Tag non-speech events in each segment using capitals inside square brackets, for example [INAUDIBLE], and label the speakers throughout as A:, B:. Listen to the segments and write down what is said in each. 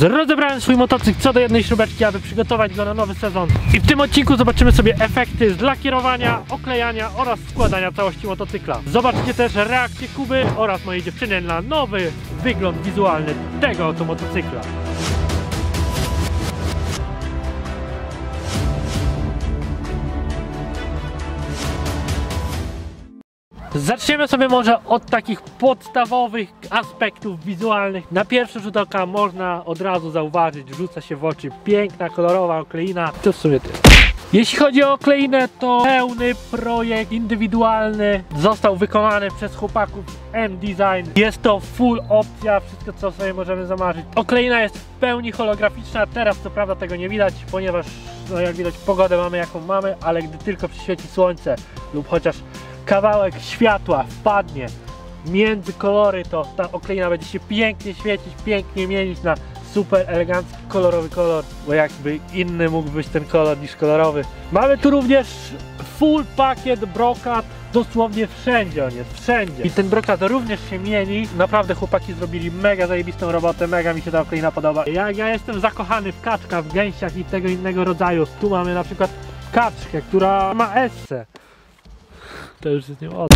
A: Rozebrałem swój motocykl co do jednej śrubeczki, aby przygotować go na nowy sezon. I w tym odcinku zobaczymy sobie efekty z lakierowania, oklejania oraz składania całości motocykla. Zobaczcie też reakcję Kuby oraz mojej dziewczyny na nowy wygląd wizualny tego oto motocykla. Zaczniemy sobie może od takich podstawowych aspektów wizualnych. Na pierwszy rzut oka można od razu zauważyć, rzuca się w oczy piękna, kolorowa okleina. To w sumie ty. Jeśli chodzi o okleinę, to pełny projekt indywidualny został wykonany przez chłopaków M-Design. Jest to full opcja, wszystko co sobie możemy zamarzyć. Okleina jest w pełni holograficzna, teraz co prawda tego nie widać, ponieważ no jak widać pogodę mamy jaką mamy, ale gdy tylko przyświeci słońce lub chociaż kawałek światła wpadnie między kolory, to ta okleina będzie się pięknie świecić, pięknie mienić na super elegancki, kolorowy kolor, bo jakby inny mógł być ten kolor niż kolorowy. Mamy tu również full pakiet brokat, dosłownie wszędzie on jest, wszędzie. I ten brokat również się mieni, naprawdę chłopaki zrobili mega zajebistą robotę, mega mi się ta okleina podoba. Ja, ja jestem zakochany w kaczkach, w gęsiach i tego innego rodzaju. Tu mamy na przykład kaczkę, która ma esse. To już jest nie od.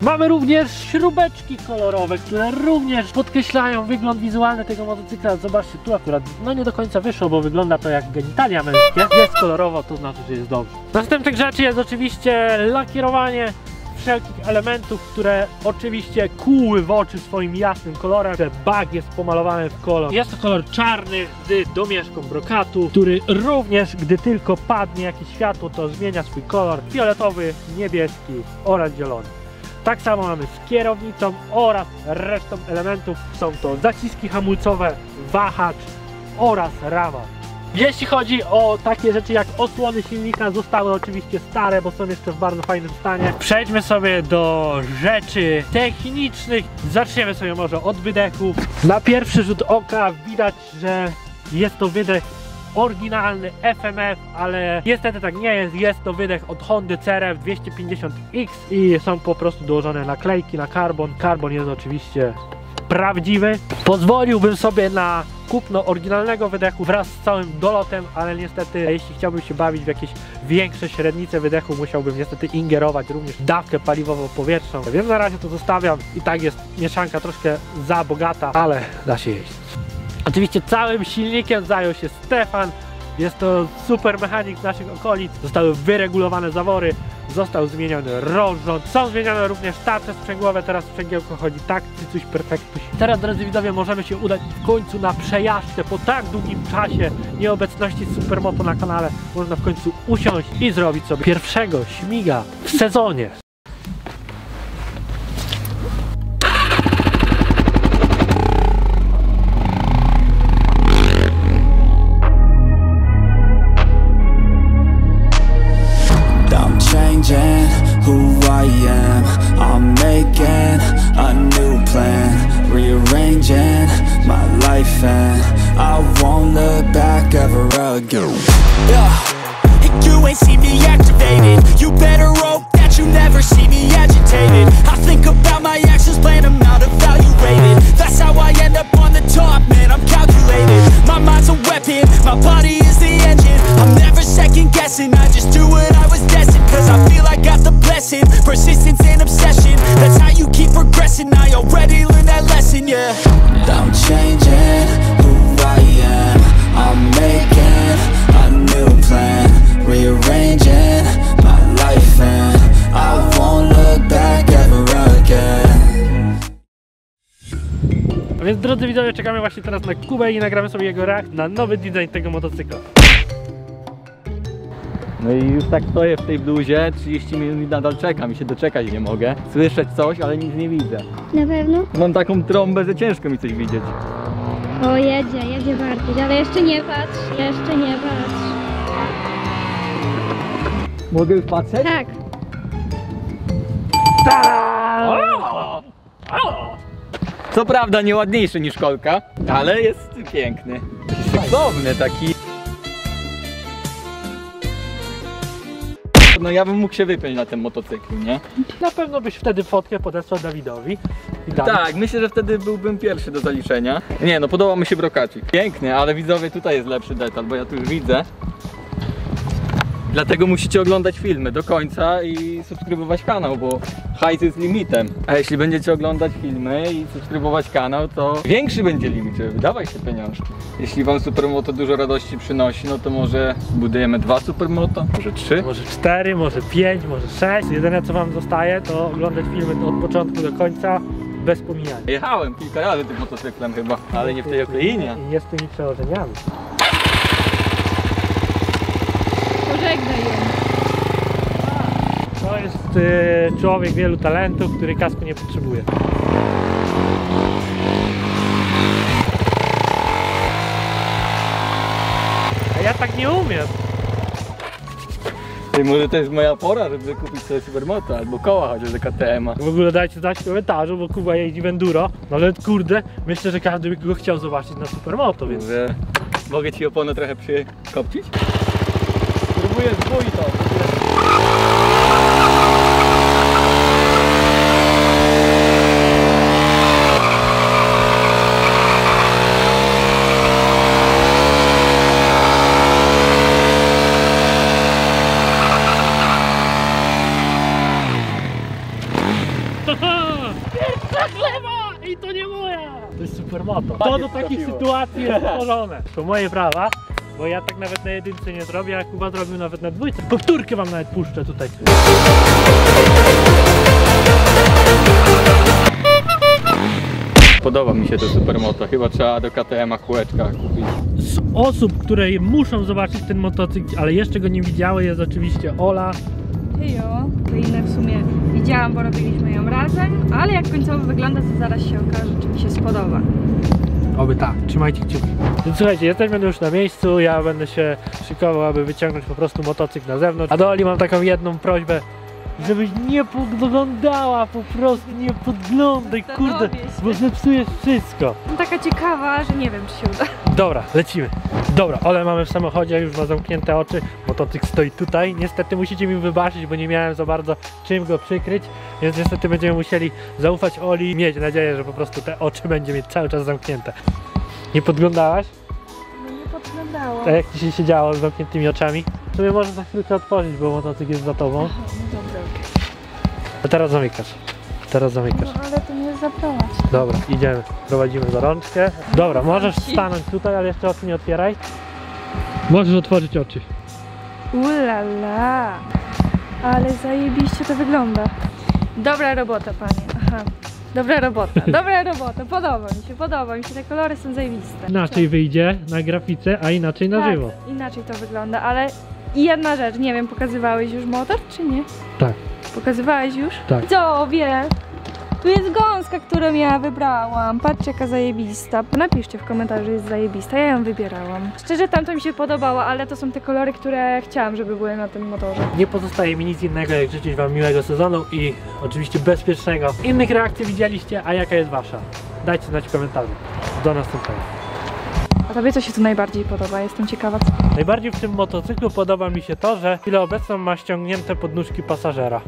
A: Mamy również śrubeczki kolorowe, które również podkreślają wygląd wizualny tego motocykla. Zobaczcie, tu akurat no nie do końca wyszło, bo wygląda to jak genitalia męskie. Jest kolorowo, to znaczy, że jest dobrze. Następnych rzeczy jest oczywiście lakierowanie wszelkich elementów, które oczywiście kłuły w oczy swoim jasnym kolorem. Ten bag jest pomalowany w kolor. Jest to kolor czarny z domieszką brokatu, który również, gdy tylko padnie jakieś światło, to zmienia swój kolor. Fioletowy, niebieski oraz zielony. Tak samo mamy z kierownicą oraz resztą elementów. Są to zaciski hamulcowe, wahacz oraz rama. Jeśli chodzi o takie rzeczy jak osłony silnika, zostały oczywiście stare, bo są jeszcze w bardzo fajnym stanie. Przejdźmy sobie do rzeczy technicznych. Zaczniemy sobie może od wydechu. Na pierwszy rzut oka widać, że jest to wydech oryginalny FMF, ale niestety tak nie jest. Jest to wydech od Hondy CRF 250X i są po prostu dołożone naklejki na karbon. Karbon jest oczywiście prawdziwy. Pozwoliłbym sobie na kupno oryginalnego wydechu wraz z całym dolotem, ale niestety jeśli chciałbym się bawić w jakieś większe średnice wydechu, musiałbym niestety ingerować również dawkę paliwowo-powietrzną. Więc na razie to zostawiam. I tak jest mieszanka troszkę za bogata, ale da się jeść. Oczywiście całym silnikiem zajął się Stefan. Jest to super mechanik z naszych okolic. Zostały wyregulowane zawory, został zmieniony rozrząd. Są zmienione również tarcze sprzęgłowe, teraz sprzęgiełko chodzi tak, cycuś perfektuś. Teraz drodzy widzowie możemy się udać w końcu na przejażdżkę po tak długim czasie nieobecności Supermoto na kanale. Można w końcu usiąść i zrobić sobie pierwszego śmiga w sezonie.
B: Ever.
C: Yeah, you ain't see me activated. You better hope that you never see me agitated.
A: Czekamy właśnie teraz na Kubę i nagramy sobie jego reakt na nowy design tego motocykla.
D: No i już tak stoję w tej bluzie, 30 minut nadal czekam i się doczekać nie mogę. Słyszeć coś, ale nic nie widzę.
E: Na pewno?
D: Mam taką trąbę, że ciężko mi coś widzieć.
E: O, jedzie, jedzie bardziej, ale jeszcze nie patrz, jeszcze nie patrz.
D: Mogę już patrzeć?
E: Tak,
D: Co prawda nieładniejszy niż kolka, ale jest piękny. Cudowny taki. no ja bym mógł się wypiąć na tym motocyklu, nie?
A: Na pewno byś wtedy fotkę podesłał Dawidowi. I
D: Tak, myślę, że wtedy byłbym pierwszy do zaliczenia. Nie, no podoba mi się brokacik. Piękny, ale widzowie tutaj jest lepszy detal, bo ja tu już widzę. Dlatego musicie oglądać filmy do końca i subskrybować kanał, bo hajs jest limitem. A jeśli będziecie oglądać filmy i subskrybować kanał, to większy będzie limit, żeby wydawać te pieniążki. Jeśli wam Supermoto dużo radości przynosi, no to może budujemy dwa Supermoto, może trzy.
A: Może 4, może 5, może 6. Jedyne co wam zostaje to oglądać filmy od początku do końca bez pomijania.
D: Jechałem kilka razy tym motocyklem chyba, ale nie w tej okleinie.
A: I jest tymi przełożeniami.
E: Pożegnaj ją.
A: To jest y, człowiek wielu talentów, który kasku nie potrzebuje. A ja tak nie umiem.
D: I może to jest moja pora, żeby kupić sobie Supermoto albo koła chociaż do KTM-a.
A: W ogóle dajcie znać w komentarzu, bo Kuba jeździ w enduro. No ale kurde, myślę, że każdy by go chciał zobaczyć na Supermoto, więc...
D: Że mogę ci oponę trochę przykopcić? Próbuję zbój to.
A: Pierwsza chleba! I to nie moja! To jest Supermoto. To do takich sytuacji jest stworzone. To moje prawa, bo ja tak nawet na jedynce nie zrobię, a Kuba zrobił nawet na dwójce. Powtórkę wam nawet puszczę tutaj.
D: Podoba mi się to Supermoto, chyba trzeba do KTM-a kółeczka kupić.
A: Z osób, które muszą zobaczyć ten motocykl, ale jeszcze go nie widziały, jest oczywiście Ola.
F: Jo, to inne w sumie widziałam, bo robiliśmy ją razem, ale jak końcowo wygląda, to zaraz się okaże, czy mi się spodoba.
A: Oby tak, trzymajcie kciuki. Więc słuchajcie, jesteśmy już na miejscu, ja będę się szykował, aby wyciągnąć po prostu motocykl na zewnątrz. A do Oli mam taką jedną prośbę, żebyś nie podglądała, po prostu nie podglądaj, kurde, bo zepsujesz wszystko.
F: Jestem taka ciekawa, że nie wiem, czy się uda.
A: Dobra, lecimy. Dobra, Ole mamy w samochodzie, już ma zamknięte oczy. Motocykl stoi tutaj. Niestety musicie mi wybaczyć, bo nie miałem za bardzo czym go przykryć, więc niestety będziemy musieli zaufać Oli i mieć nadzieję, że po prostu te oczy będzie mieć cały czas zamknięte. Nie podglądałaś?
F: No nie podglądałam.
A: Tak jak ci się siedziało z zamkniętymi oczami? W sumie może za chwilkę otworzyć, bo motocykl jest za tobą.
F: No dobra, okej.
A: A teraz zamykasz. Teraz zamykasz.
F: No ale to mnie zaprowadź.
A: Dobra, idziemy. Prowadzimy za rączkę. Dobra, możesz stanąć tutaj, ale jeszcze oczu nie otwieraj. Możesz otworzyć oczy.
F: Ulala, ale zajebiście to wygląda. Dobra robota, panie. Aha. Dobra robota, [LAUGHS] dobra robota, podoba mi się, podoba mi się, te kolory są zajebiste.
A: Inaczej wyjdzie na grafice, a inaczej na
F: tak,
A: żywo.
F: inaczej to wygląda, ale i jedna rzecz, nie wiem, pokazywałeś już motor, czy nie?
A: Tak.
F: Pokazywałeś już?
A: Tak.
F: Co, wie? Tu jest gąska, którą ja wybrałam. Patrzcie, jaka zajebista. Napiszcie w komentarzu, że jest zajebista. Ja ją wybierałam. Szczerze, tamto mi się podobało, ale to są te kolory, które chciałam, żeby były na tym motorze.
A: Nie pozostaje mi nic innego, jak życzyć Wam miłego sezonu i oczywiście bezpiecznego. Innych reakcji widzieliście, a jaka jest Wasza? Dajcie znać w komentarzu. Do następnego.
F: A tobie co się tu najbardziej podoba? Jestem ciekawa, co...
A: Najbardziej w tym motocyklu podoba mi się to, że chwilę obecną ma ściągnięte podnóżki pasażera.